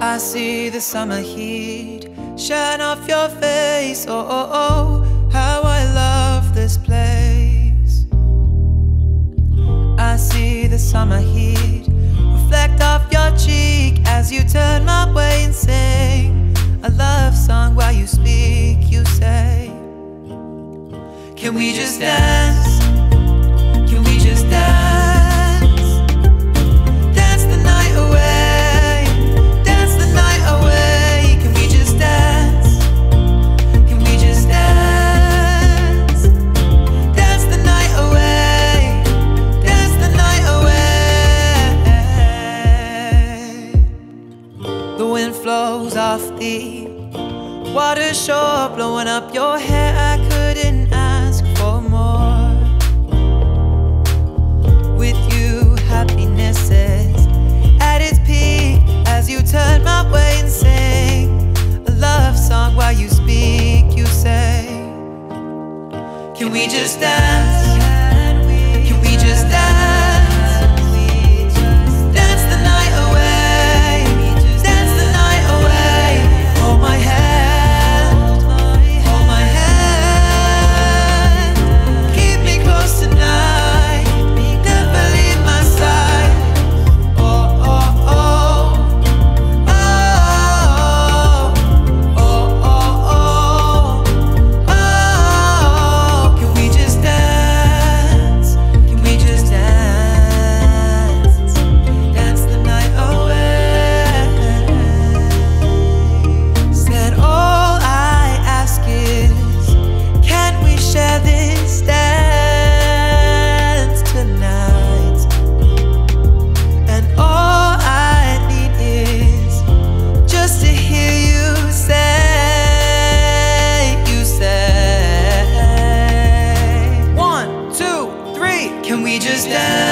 I see the summer heat shine off your face. Oh, oh, oh, how I love this place. I see the summer heat reflect off your cheek as you turn my way and sing a love song while you speak. You say, Can we just dance? Can we just dance? Wind off the water shore, blowing up your hair. I couldn't ask for more. With you, happiness is at its peak as you turn my way and sing a love song while you speak. You say, Can we just dance? Just dance?